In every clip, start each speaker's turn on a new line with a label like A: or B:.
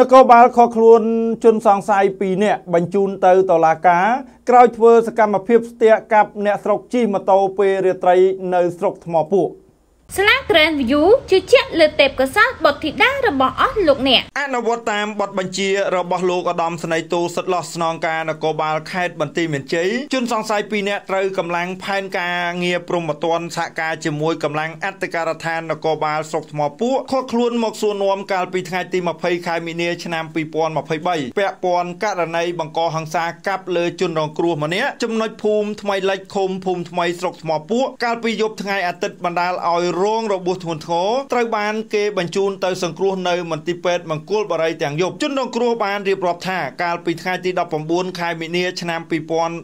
A: នគរបាលខកខ្លួនជនសង្ស័យ2នាក់បញ្ជូនទៅតុលាការក្រោយធ្វើសកម្មភាពស្ទាក់កាប់អ្នកស្រុកជិះម៉ូតូពេលរាត្រីនៅស្រុកថ្មពួក
B: ស្លា Grand View ជឿជាក់លើទេពកោសល្យបុត្រធីតារបស់អស់លោកអ្នក
A: អនុវត្តតាមបទបញ្ជារបស់លោកឧត្តមស្នេហ៍ទូសិទ្ធឡោះស្នងការនគរបាលខេត្តបន្ទាយមានជ័យជនសង្ស័យ2នាក់ត្រូវកម្លាំងផែនការងារព្រំប្រទានសហការជាមួយកម្លាំងអធិការដ្ឋាននគរបាលស្រុកថ្មពួកខកខ្លួនមកសួរនាំកាលពីថ្ងៃទី20ខែមីនាឆ្នាំ2023ពាក់ព័ន្ធករណីបង្កហិង្សាកាប់លើជនរងគ្រោះម្នាក់ចំណុចភូមិថ្មីលិចឃុំភូមិថ្មីស្រុកថ្មពួកកាលពីយប់ថ្ងៃអាទិត្យបណ្ដាលឲ្យរងរបួសធ្ងន់ធ្ងរត្រូវបានគេបញ្ជូនទៅសង្គ្រោះនៅមន្ទីរពេទ្យមង្គលបរិយទាំងយប់ជនរងគ្រោះបានរៀបរាប់ថាកាលពីថ្ងៃទី19ខែមីនាឆ្នាំ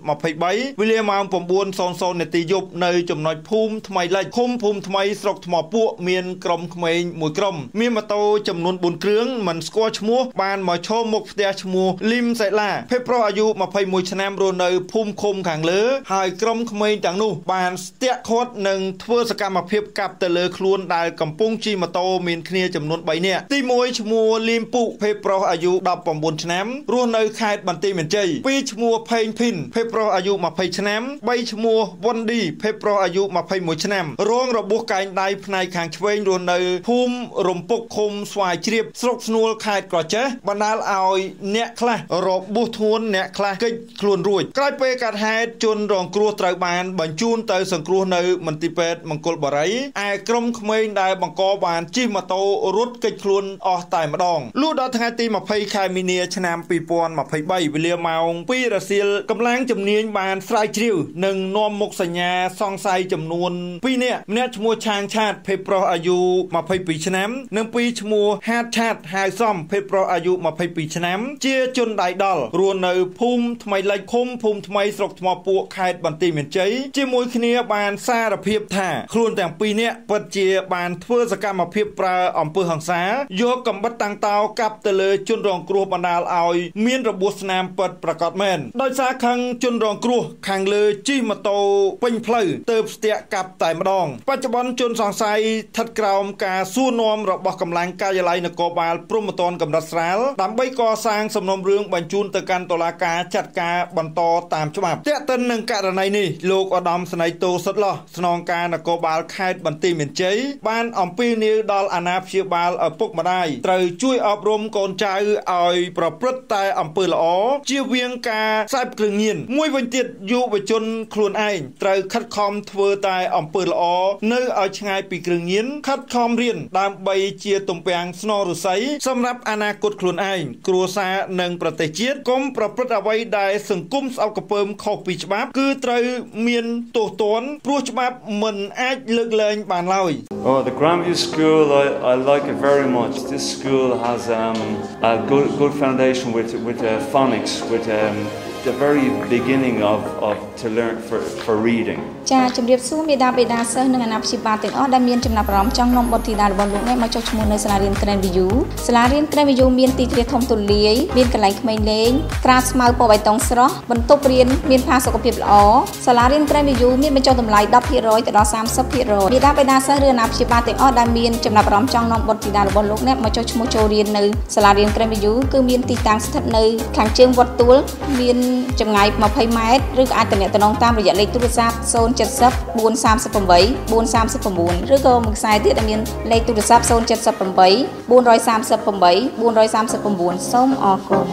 A: 2023វេលាម៉ោង9:00នាទីយប់នៅចំណុចភូមិថ្មីលិចឃុំភូមិថ្មីស្រុកថ្មពួកមានក្រុមក្មេងមួយក្រុម មានម៉ូតូចំនួន4គ្រឿងមិនស្គាល់ឈ្មោះបានមកឈរមុខផ្ទះឈ្មោះលឹមសេឡាភេទប្រុសអាយុ21ឆ្នាំរស់នៅភូមិឃុំខាងលើ ហើយក្រុមក្មេងទាំងនោះបានស្ទាក់ខាត់និងធ្វើសកម្មភាពកាប់ទៅលើខ្លួនខ្លួនដែលកំពុងជិះម៉ូតូមានគ្នាចំនួន3នាក់ទី1ឈ្មោះលីមពុភេទប្រុសអាយុ19ឆ្នាំរស់នៅខេត្តបន្ទាយមានជ័យ2ឈ្មោះផេងភីនភេទប្រុសអាយុ20ឆ្នាំ3ឈ្មោះវ៉ុនឌីភេទប្រុសអាយុ21ឆ្នាំរងរបួសកែងដៃផ្នែកខាងឆ្វេងរស់នៅភូមិរំពុកឃុំស្វាយជ្រាបស្រុកស្នួលខេត្តក្រចេះបណ្ដាលឲ្យអ្នកខ្លះរបួសធ្ងន់អ្នកខ្លះកិច្ចខ្លួនរួចក្រោយពេលកាត់ហេតុជនរងគ្រោះត្រូវបាន បញ្ជូនទៅសង្គ្រោះនៅមន្ទីរពេទ្យមង្គលបរិយឯក្រុមក្មេងដែលបង្កបានជិះម៉ូតូរត់គេចខ្លួនអស់តែម្ដងលុះដល់ថ្ងៃទី20ខែមីនាឆ្នាំ2023វេលាម៉ោង2រសៀលកម្លាំងជំនាញបានស្រាវជ្រាវនិងនាំមុខសញ្ញាសង្ស័យចំនួន2នាក់ម្នាក់ឈ្មោះឆាងឆាតភេទប្រុសអាយុ22ឆ្នាំ និងពីរឈ្មោះហាតឆាតហៅសំភេទប្រុសអាយុ22ឆ្នាំ ជាជនដៃដល់រស់នៅភូមិថ្មីលិចឃុំភូមិថ្មីស្រុកថ្មពួកខេត្តបន្ទាយមានជ័យជាមួយគ្នាបានសារភាពថាខ្លួនទាំងពីរនាក់ពិតជាបានធ្វើសកម្មភាពប្រើអំពើហិង្សាយកកំបិតតាំងតោកាប់ទៅលើជនរងគ្រោះបណ្ដាលឲ្យមានរបួសស្នាមពិតប្រកបមែនដោយសារខឹងជនរងគ្រោះខាងលើជិះម៉ូតូពេញផ្លូវទៅស្ទាក់កាប់តែម្ដង បច្ចុប្បន្នជនសង្ស័យស្ថិតក្រោមការសួរនាំរបស់កម្លាំងការិយាល័យនគរបាលព្រំប្រទានកម្រិតស្រាលដើម្បីកសាងសំណុំរឿងបញ្ជូនទៅកាន់តុលាការចាត់ការបន្តតាមច្បាប់ទាក់ទិននឹងករណីនេះលោកឧត្តមស្នេហ៍តូសុតឡោះស្នងការនគរបាលខេត្តបន្ទាយមានជ័យបានអំពីនីវដល់អាណាព្យាបាលឪពុកម្ដាយត្រូវជួយអប់រំកូនចៅឲ្យប្រព្រឹត្តតែអំពើល្អជៀសវាងការខ្សែបគ្រឿងញៀនមួយវិញទៀតយុវជនខ្លួនឯងត្រូវខិតខំធ្វើតែអំពើល្អនៅឲ្យឆ្ងាយពីគ្រឿងញៀនខិតខំរៀនដើម្បីជាទំពាំងស្នរឫស្សីសម្រាប់អនាគតខ្លួនឯងគ្រួសារនិងប្រទេសជាតិកុំប្រព្រឹត្តអ្វីដែលសង្គមស្អប់កពើមខុសពីច្បាប់ គឺត្រូវមានទោសទណ្ឌព្រោះច្បាប់មិនអាចលើកលែងបាន
C: Oh the Grandview School I, I like it very much. This school has um, a good good foundation with with uh, phonics with um, the very beginning of, of to learn for, for reading
D: ចាជំរាបសួរមេដាបេដាសិស្សនិងអាណាព្យាបាលទាំងអស់ដែលមានចំណាប់អារម្មណ៍ចង់នាំបុត្រធីតារបស់លោកអ្នកមកចុះឈ្មោះនៅសាលារៀន Grand View សាលារៀន Grand View មានទីធ្លាធំទូលាយមានកន្លែងក្មេងលេងក្រាលស្មៅពណ៌បៃតងស្រស់បន្ទប់រៀនមានផាសុកភាពល្អសាលារៀន Grand View មានបញ្ចុះតម្លៃ10%ទៅដល់30%មេដាបេដាសិស្សឬអាណាព្យាបាលទាំងអស់ដែលមានចំណាប់អារម្មណ៍ចង់នាំបុត្រធីតារបស់លោកអ្នកមកចុះឈ្មោះចូលរៀននៅសាលារៀន Grand View គឺមានទីតាំងស្ថិតនៅខាងជើងវត្តទួលមានចម្ងាយ20ម៉ែត្រឬក៏អាចទំនាក់ទំនងតាមរយៈលេខទូរស័ព្ទ070 438 439ឬក៏មួយខ្សែទៀតដែលមានលេខទូរស័ព្ទ078 438 439សូមអរគុណ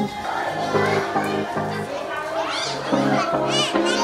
D: Thank you.